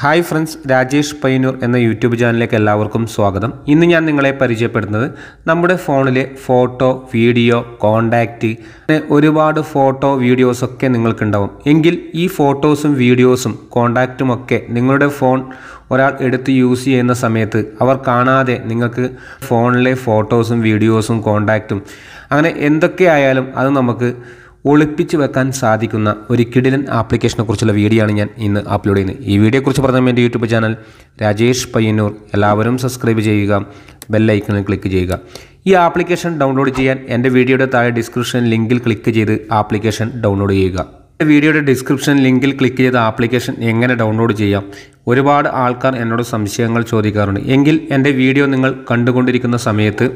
Hi friends Rajesh Payyanur എന്ന YouTube ചാനലിലേക്ക് എല്ലാവർക്കും സ്വാഗതം. ഇന്ന് ഞാൻ നിങ്ങളെ പരിചയപ്പെടുന്നത് നമ്മുടെ ഫോണിലെ ഫോട്ടോ വീഡിയോ കോണ്ടാക്റ്റ് ഒരുപാട് ഫോട്ടോ വീഡിയോസൊക്കെ നിങ്ങൾക്കുണ്ടാവും. എങ്കിൽ ഈ ഫോട്ടോസും വീഡിയോസും കോണ്ടാക്റ്റും ഒക്കെ നിങ്ങളുടെ ഫോൺ ഒരാൾ എടുത്ത് യൂസ് ചെയ്യുന്ന സമയത്ത് അവർ കാണാതെ നിങ്ങൾക്ക് ഫോണിലെ ഫോട്ടോസും വീഡിയോസും കോണ്ടാക്റ്റും അങ്ങനെ എന്തൊക്കെ ആയാലും അത് നമുക്ക് ഒളിപ്പിച്ച് വെക്കാൻ സാധിക്കുന്ന ഒരു കിടിലൻ ആപ്ലിക്കേഷനെ കുറിച്ചുള്ള വീഡിയോ ആണ് ഞാൻ ഇന്ന് അപ്ലോഡ് ചെയ്യുന്നത്. ഈ വീഡിയോയെക്കുറിച്ച് പറഞ്ഞ എന്റെ യൂട്യൂബ് ചാനൽ രാജേഷ് പയ്യന്നൂർ. എല്ലാവരും സബ്സ്ക്രൈബ് ചെയ്യുക ബെല്ലൈക്കണിൽ ക്ലിക്ക് ചെയ്യുക. ഈ ആപ്ലിക്കേഷൻ ഡൗൺലോഡ് ചെയ്യാൻ എന്റെ വീഡിയോയുടെ താഴെ ഡിസ്ക്രിപ്ഷൻ ലിങ്കിൽ ക്ലിക്ക് ചെയ്ത് ആപ്ലിക്കേഷൻ ഡൗൺലോഡ് ചെയ്യുക. വീഡിയോയുടെ ഡിസ്ക്രിപ്ഷൻ ലിങ്കിൽ ക്ലിക്ക് ചെയ്ത ആപ്ലിക്കേഷൻ എങ്ങനെ ഡൗൺലോഡ് ചെയ്യാം? ഒരുപാട് ആൾക്കാർ എന്നോട് സംശയങ്ങൾ ചോദിക്കാറുണ്ട്. എങ്കിൽ എന്റെ വീഡിയോ നിങ്ങൾ കണ്ടുകൊണ്ടിരിക്കുന്ന സമയത്ത്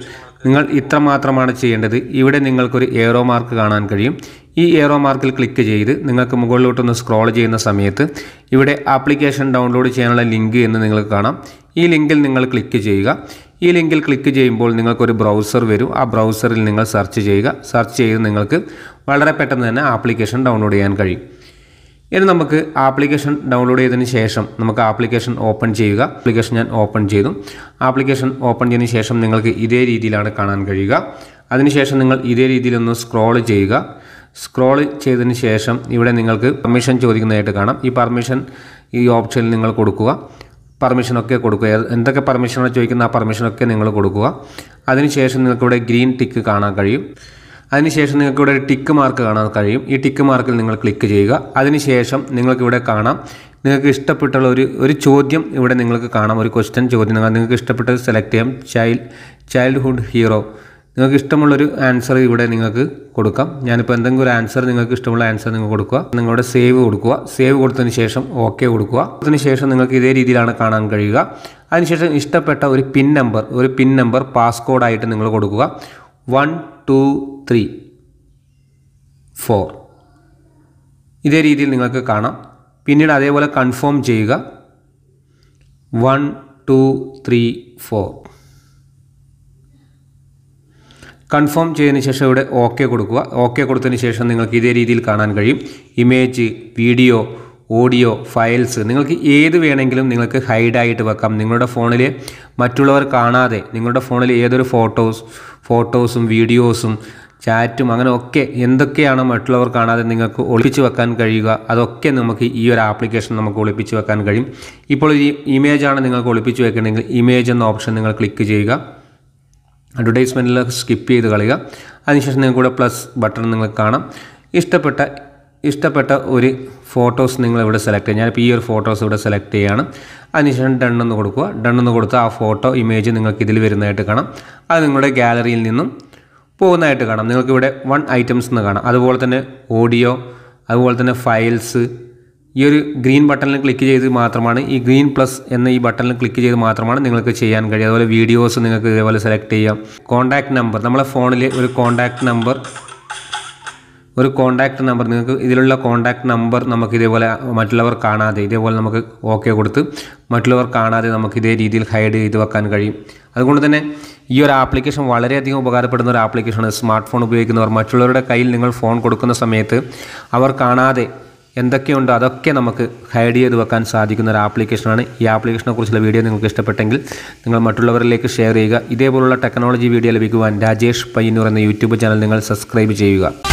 നിങ്ങൾ ഇത്ര മാത്രമാണ് ചെയ്യേണ്ടത്. ഇവിടെ നിങ്ങൾക്കൊരു ഏറോ മാർക്ക് കാണാൻ കഴിയും. ഈ ഏറോ മാർക്കിൽ ക്ലിക്ക് ചെയ്ത് നിങ്ങൾക്ക് മുകളിലോട്ടൊന്ന് സ്ക്രോൾ ചെയ്യുന്ന സമയത്ത് ഇവിടെ ആപ്ലിക്കേഷൻ ഡൗൺലോഡ് ചെയ്യാനുള്ള ലിങ്ക് എന്ന് നിങ്ങൾക്ക് കാണാം. ഈ ലിങ്കിൽ നിങ്ങൾ ക്ലിക്ക് ചെയ്യുക. ഈ ലിങ്കിൽ ക്ലിക്ക് ചെയ്യുമ്പോൾ നിങ്ങൾക്കൊരു ബ്രൗസർ വരും. ആ ബ്രൗസറിൽ നിങ്ങൾ സെർച്ച് ചെയ്യുക. സെർച്ച് ചെയ്ത് നിങ്ങൾക്ക് വളരെ പെട്ടെന്ന് തന്നെ ആപ്ലിക്കേഷൻ ഡൗൺലോഡ് ചെയ്യാൻ കഴിയും. ഇനി നമുക്ക് ആപ്ലിക്കേഷൻ ഡൗൺലോഡ് ചെയ്തതിന് ശേഷം നമുക്ക് ആപ്ലിക്കേഷൻ ഓപ്പൺ ചെയ്യുക. ആപ്ലിക്കേഷൻ ഞാൻ ഓപ്പൺ ചെയ്തു. ആപ്ലിക്കേഷൻ ഓപ്പൺ ചെയ്തതിന് ശേഷം നിങ്ങൾക്ക് ഇതേ രീതിയിലാണ് കാണാൻ കഴിയുക. അതിനുശേഷം നിങ്ങൾ ഇതേ രീതിയിലൊന്ന് സ്ക്രോൾ ചെയ്യുക. സ്ക്രോൾ ചെയ്തതിന് ശേഷം ഇവിടെ നിങ്ങൾക്ക് പെർമിഷൻ ചോദിക്കുന്നതായിട്ട് കാണാം. ഈ പെർമിഷൻ ഈ ഓപ്ഷനിൽ നിങ്ങൾ കൊടുക്കുക. പെർമിഷനൊക്കെ കൊടുക്കുക. എന്തൊക്കെ പെർമിഷനാണ് ചോദിക്കുന്ന ആ പെർമിഷനൊക്കെ നിങ്ങൾ കൊടുക്കുക. അതിനുശേഷം നിങ്ങൾക്കിവിടെ ഗ്രീൻ ടിക്ക് കാണാൻ കഴിയും. അതിനുശേഷം നിങ്ങൾക്ക് ഇവിടെ ഒരു ടിക്ക് മാർക്ക് കാണാൻ കഴിയും. ഈ ടിക്ക് മാർക്കിൽ നിങ്ങൾ ക്ലിക്ക് ചെയ്യുക. അതിനുശേഷം നിങ്ങൾക്ക് ഇവിടെ കാണാം. നിങ്ങൾക്ക് ഇഷ്ടപ്പെട്ടുള്ള ഒരു ഒരു ചോദ്യം ഇവിടെ നിങ്ങൾക്ക് കാണാം. ഒരു ക്വസ്റ്റ്യൻ ചോദ്യം. നിങ്ങൾ നിങ്ങൾക്ക് ഇഷ്ടപ്പെട്ടത് സെലക്ട് ചെയ്യാം. ചൈൽഡ് ചൈൽഡ്ഹുഡ് ഹീറോ നിങ്ങൾക്ക് ഇഷ്ടമുള്ളൊരു ആൻസർ ഇവിടെ നിങ്ങൾക്ക് കൊടുക്കാം. ഞാനിപ്പോൾ എന്തെങ്കിലും ഒരു ആൻസർ നിങ്ങൾക്ക് ഇഷ്ടമുള്ള ആൻസർ നിങ്ങൾ കൊടുക്കുക. നിങ്ങളുടെ സേവ് കൊടുക്കുക. സേവ് കൊടുത്തതിന് ശേഷം ഓക്കെ കൊടുക്കുക. അതിന് ശേഷം നിങ്ങൾക്ക് ഇതേ രീതിയിലാണ് കാണാൻ കഴിയുക. അതിനുശേഷം ഇഷ്ടപ്പെട്ട ഒരു പിൻ നമ്പർ ഒരു പിൻ നമ്പർ പാസ്കോഡായിട്ട് നിങ്ങൾ കൊടുക്കുക. വൺ ടു ത്രീ ഫോർ ഇതേ രീതിയിൽ നിങ്ങൾക്ക് കാണാം. പിന്നീട് അതേപോലെ കൺഫേം ചെയ്യുക. One two three four confirm ചെയ്തതിന് ശേഷം ഇവിടെ ഓക്കെ കൊടുക്കുക. ഓക്കെ കൊടുത്തതിന് ശേഷം നിങ്ങൾക്ക് ഇതേ രീതിയിൽ കാണാൻ കഴിയും. ഇമേജ് വീഡിയോ ഓഡിയോ ഫയൽസ് നിങ്ങൾക്ക് ഏത് വേണമെങ്കിലും നിങ്ങൾക്ക് ഹൈഡായിട്ട് വെക്കാം. നിങ്ങളുടെ ഫോണിൽ മറ്റുള്ളവർ കാണാതെ നിങ്ങളുടെ ഫോണിൽ ഏതൊരു ഫോട്ടോസ് ഫോട്ടോസും വീഡിയോസും ചാറ്റും അങ്ങനെ ഒക്കെ എന്തൊക്കെയാണ് മറ്റുള്ളവർ കാണാതെ നിങ്ങൾക്ക് ഒളിപ്പിച്ച് വെക്കാൻ കഴിയുക അതൊക്കെ നമുക്ക് ഈ ഒരു ആപ്ലിക്കേഷൻ നമുക്ക് ഒളിപ്പിച്ച് വെക്കാൻ കഴിയും. ഇപ്പോൾ ഈ ഇമേജാണ് നിങ്ങൾക്ക് ഒളിപ്പിച്ച് വെക്കണമെങ്കിൽ ഇമേജ് എന്ന ഓപ്ഷൻ നിങ്ങൾ ക്ലിക്ക് ചെയ്യുക. അഡ്വർടൈസ്മെന്റിൽ സ്കിപ്പ് ചെയ്ത് കളയുക. അതിനുശേഷം നിങ്ങൾക്ക് ഇവിടെ പ്ലസ് ബട്ടൺ നിങ്ങൾക്ക് കാണാം. ഇഷ്ടപ്പെട്ട ഇഷ്ടപ്പെട്ട ഒരു ഫോട്ടോസ് നിങ്ങൾ ഇവിടെ സെലക്ട് ചെയ്യുക. ഞാനിപ്പോൾ ഈ ഒരു ഫോട്ടോസ് ഇവിടെ സെലക്ട് ചെയ്യുകയാണ്. അതിനുശേഷം ഡണ്ണെന്ന് കൊടുക്കുക. ഡണ്ണെന്ന് കൊടുത്ത് ആ ഫോട്ടോ ഇമേജ് നിങ്ങൾക്ക് ഇതിൽ വരുന്നതായിട്ട് കാണാം. അത് നിങ്ങളുടെ ഗാലറിയിൽ നിന്നും പോകുന്നതായിട്ട് കാണാം. നിങ്ങൾക്ക് ഇവിടെ വൺ ഐറ്റംസ് എന്ന് കാണാം. അതുപോലെ തന്നെ ഓഡിയോ അതുപോലെ തന്നെ ഫയൽസ് ഈ ഒരു ഗ്രീൻ ബട്ടണിൽ ക്ലിക്ക് ചെയ്ത് മാത്രമാണ് ഈ ഗ്രീൻ പ്ലസ് എന്ന ഈ ബട്ടണിൽ ക്ലിക്ക് ചെയ്ത് മാത്രമാണ് നിങ്ങൾക്ക് ചെയ്യാൻ കഴിയുക. അതുപോലെ വീഡിയോസ് നിങ്ങൾക്ക് ഇതേപോലെ സെലക്ട് ചെയ്യാം. കോൺടാക്റ്റ് നമ്പർ നമ്മളെ ഫോണിൽ ഒരു കോൺടാക്റ്റ് നമ്പർ ഒരു കോൺടാക്റ്റ് നമ്പർ നിങ്ങൾക്ക് ഇതിലുള്ള കോൺടാക്റ്റ് നമ്പർ നമുക്ക് ഇതേപോലെ മറ്റുള്ളവർ കാണാതെ ഇതേപോലെ നമുക്ക് ഓക്കെ കൊടുത്ത് മറ്റുള്ളവർ കാണാതെ നമുക്ക് ഇതേ രീതിയിൽ ഹൈഡ് ചെയ്ത് വെക്കാൻ കഴിയും. അതുകൊണ്ട് തന്നെ ഈ ഒരു ആപ്ലിക്കേഷൻ വളരെയധികം ഉപകാരപ്പെടുന്ന ഒരു ആപ്ലിക്കേഷനാണ് സ്മാർട്ട് ഫോൺ ഉപയോഗിക്കുന്നവർ മറ്റുള്ളവരുടെ കയ്യിൽ നിങ്ങൾ ഫോൺ കൊടുക്കുന്ന സമയത്ത് അവർ കാണാതെ എന്തൊക്കെയുണ്ടോ? അതൊക്കെ നമുക്ക് ഹൈഡ് ചെയ്ത് വെക്കാൻ സാധിക്കുന്ന ഒരു ആപ്ലിക്കേഷനാണ് ഈ ആപ്ലിക്കേഷനെ കുറിച്ചുള്ള വീഡിയോ നിങ്ങൾക്ക് ഇഷ്ടപ്പെട്ടെങ്കിൽ നിങ്ങൾ മറ്റുള്ളവരിലേക്ക് ഷെയർ ചെയ്യുക. ഇതേപോലുള്ള ടെക്നോളജി വീഡിയോ ലഭിക്കുവാൻ രാജേഷ് പയ്യന്നൂർ എന്ന യൂട്യൂബ് ചാനൽ നിങ്ങൾ സബ്സ്ക്രൈബ് ചെയ്യുക.